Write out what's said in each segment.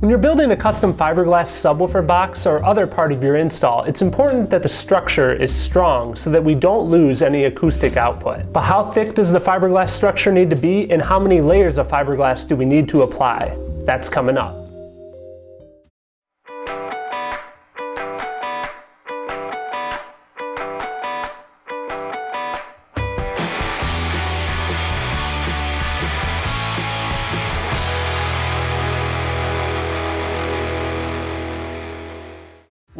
When you're building a custom fiberglass subwoofer box or other part of your install, it's important that the structure is strong so that we don't lose any acoustic output. But how thick does the fiberglass structure need to be and how many layers of fiberglass do we need to apply? That's coming up.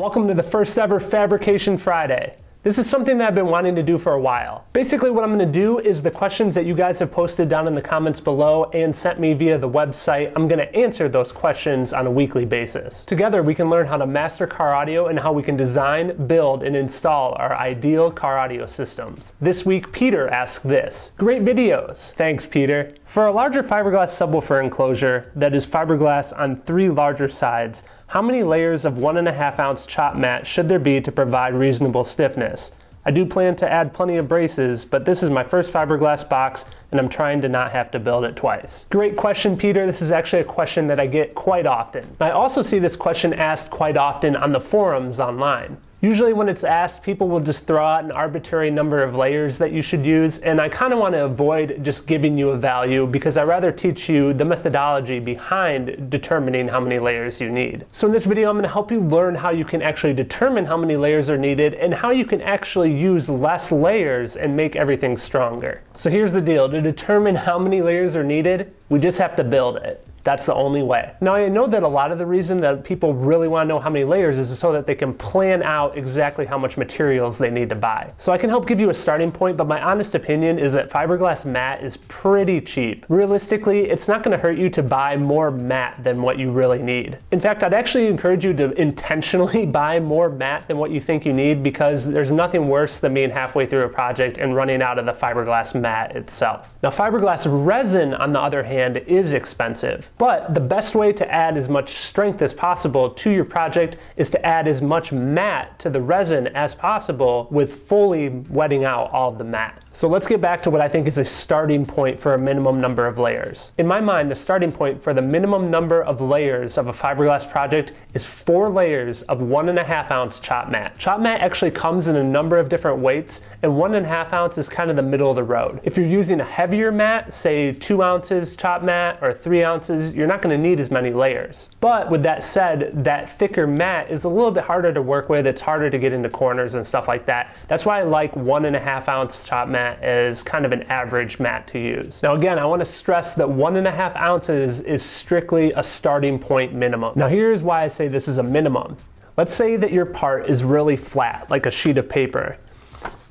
Welcome to the first ever Fabrication Friday. This is something that I've been wanting to do for a while. Basically what I'm gonna do is the questions that you guys have posted down in the comments below and sent me via the website, I'm gonna answer those questions on a weekly basis. Together we can learn how to master car audio and how we can design, build, and install our ideal car audio systems. This week Peter asked this. Great videos. Thanks Peter. For a larger fiberglass subwoofer enclosure that is fiberglass on three larger sides, how many layers of one and a half ounce chop mat should there be to provide reasonable stiffness? I do plan to add plenty of braces, but this is my first fiberglass box and I'm trying to not have to build it twice. Great question, Peter. This is actually a question that I get quite often. I also see this question asked quite often on the forums online. Usually when it's asked, people will just throw out an arbitrary number of layers that you should use, and I kind of want to avoid just giving you a value because I'd rather teach you the methodology behind determining how many layers you need. So in this video, I'm going to help you learn how you can actually determine how many layers are needed and how you can actually use less layers and make everything stronger. So here's the deal. To determine how many layers are needed, we just have to build it. That's the only way. Now I know that a lot of the reason that people really want to know how many layers is so that they can plan out exactly how much materials they need to buy. So I can help give you a starting point, but my honest opinion is that fiberglass mat is pretty cheap. Realistically, it's not going to hurt you to buy more mat than what you really need. In fact, I'd actually encourage you to intentionally buy more mat than what you think you need because there's nothing worse than being halfway through a project and running out of the fiberglass mat itself. Now fiberglass resin, on the other hand, is expensive. But the best way to add as much strength as possible to your project is to add as much mat to the resin as possible with fully wetting out all of the mat. So let's get back to what I think is a starting point for a minimum number of layers. In my mind, the starting point for the minimum number of layers of a fiberglass project is four layers of one and a half ounce chop mat. Chop mat actually comes in a number of different weights and one and a half ounce is kind of the middle of the road. If you're using a heavier mat, say two ounces chop mat or three ounces, you're not gonna need as many layers. But with that said, that thicker mat is a little bit harder to work with. It's harder to get into corners and stuff like that. That's why I like one and a half ounce chop mat mat is kind of an average mat to use. Now again, I want to stress that one and a half ounces is strictly a starting point minimum. Now here's why I say this is a minimum. Let's say that your part is really flat, like a sheet of paper.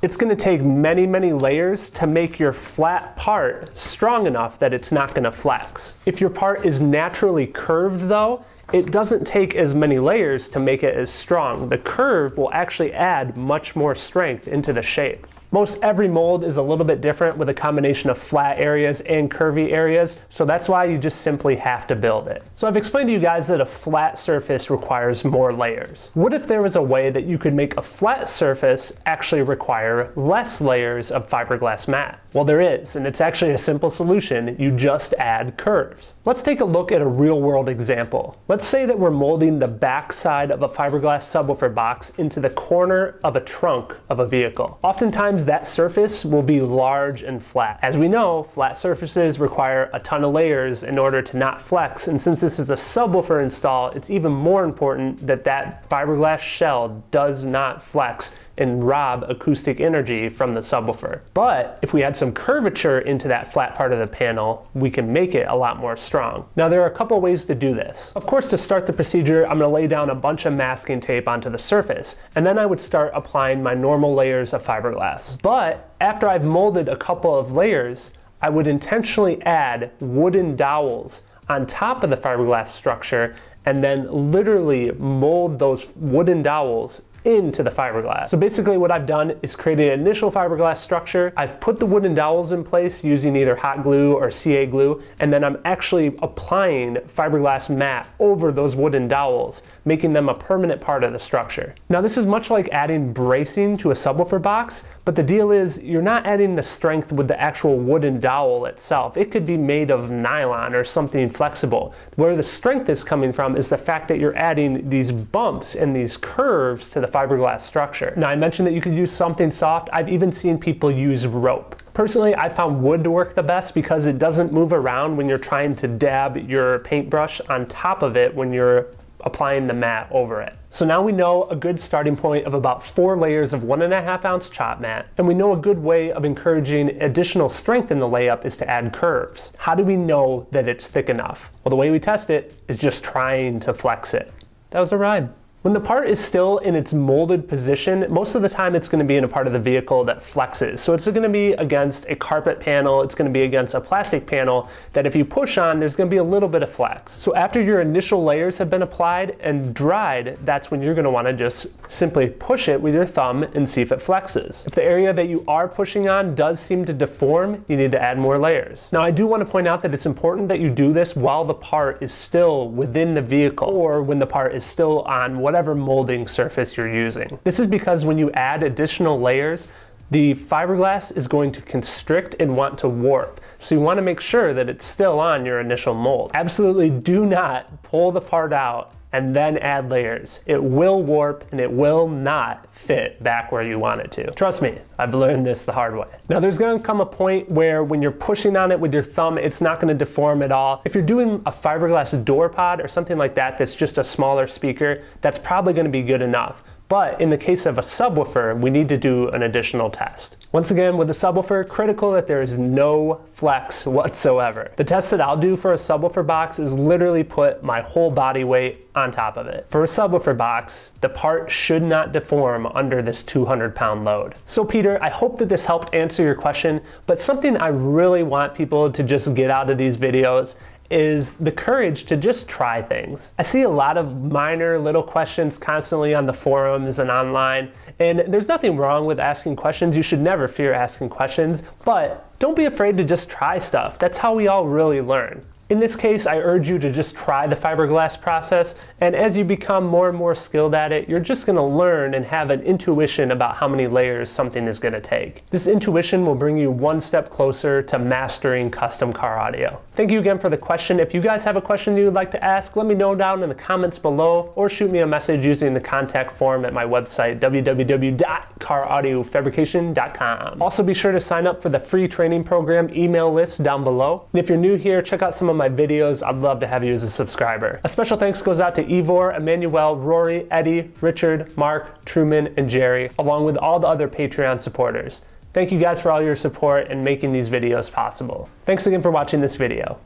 It's going to take many, many layers to make your flat part strong enough that it's not going to flex. If your part is naturally curved though, it doesn't take as many layers to make it as strong. The curve will actually add much more strength into the shape. Most every mold is a little bit different with a combination of flat areas and curvy areas, so that's why you just simply have to build it. So I've explained to you guys that a flat surface requires more layers. What if there was a way that you could make a flat surface actually require less layers of fiberglass mat? Well, there is, and it's actually a simple solution. You just add curves. Let's take a look at a real world example. Let's say that we're molding the back side of a fiberglass subwoofer box into the corner of a trunk of a vehicle. Oftentimes that surface will be large and flat. As we know, flat surfaces require a ton of layers in order to not flex, and since this is a subwoofer install, it's even more important that that fiberglass shell does not flex and rob acoustic energy from the subwoofer. But if we add some curvature into that flat part of the panel, we can make it a lot more strong. Now there are a couple ways to do this. Of course, to start the procedure, I'm gonna lay down a bunch of masking tape onto the surface, and then I would start applying my normal layers of fiberglass. But after I've molded a couple of layers, I would intentionally add wooden dowels on top of the fiberglass structure and then literally mold those wooden dowels into the fiberglass. So basically what I've done is created an initial fiberglass structure. I've put the wooden dowels in place using either hot glue or CA glue, and then I'm actually applying fiberglass mat over those wooden dowels, making them a permanent part of the structure. Now this is much like adding bracing to a subwoofer box, but the deal is you're not adding the strength with the actual wooden dowel itself. It could be made of nylon or something flexible. Where the strength is coming from is the fact that you're adding these bumps and these curves to the fiberglass structure. Now I mentioned that you could use something soft. I've even seen people use rope. Personally, I found wood to work the best because it doesn't move around when you're trying to dab your paintbrush on top of it when you're applying the mat over it. So now we know a good starting point of about four layers of one and a half ounce chop mat, and we know a good way of encouraging additional strength in the layup is to add curves. How do we know that it's thick enough? Well, the way we test it is just trying to flex it. That was a ride. When the part is still in its molded position, most of the time it's going to be in a part of the vehicle that flexes. So it's going to be against a carpet panel, it's going to be against a plastic panel that if you push on, there's going to be a little bit of flex. So after your initial layers have been applied and dried, that's when you're going to want to just simply push it with your thumb and see if it flexes. If the area that you are pushing on does seem to deform, you need to add more layers. Now I do want to point out that it's important that you do this while the part is still within the vehicle or when the part is still on whatever whatever molding surface you're using. This is because when you add additional layers, the fiberglass is going to constrict and want to warp. So you want to make sure that it's still on your initial mold. Absolutely do not pull the part out and then add layers. It will warp and it will not fit back where you want it to. Trust me, I've learned this the hard way. Now there's gonna come a point where when you're pushing on it with your thumb, it's not gonna deform at all. If you're doing a fiberglass door pod or something like that that's just a smaller speaker, that's probably gonna be good enough. But in the case of a subwoofer, we need to do an additional test. Once again, with a subwoofer, critical that there is no flex whatsoever. The test that I'll do for a subwoofer box is literally put my whole body weight on top of it. For a subwoofer box, the part should not deform under this 200 pound load. So Peter, I hope that this helped answer your question, but something I really want people to just get out of these videos is the courage to just try things. I see a lot of minor little questions constantly on the forums and online, and there's nothing wrong with asking questions. You should never fear asking questions, but don't be afraid to just try stuff. That's how we all really learn. In this case, I urge you to just try the fiberglass process, and as you become more and more skilled at it, you're just gonna learn and have an intuition about how many layers something is gonna take. This intuition will bring you one step closer to mastering custom car audio. Thank you again for the question. If you guys have a question you would like to ask, let me know down in the comments below, or shoot me a message using the contact form at my website, www.caraudiofabrication.com. Also be sure to sign up for the free training program email list down below. And if you're new here, check out some of of my videos, I'd love to have you as a subscriber. A special thanks goes out to Ivor, Emmanuel, Rory, Eddie, Richard, Mark, Truman, and Jerry, along with all the other Patreon supporters. Thank you guys for all your support and making these videos possible. Thanks again for watching this video.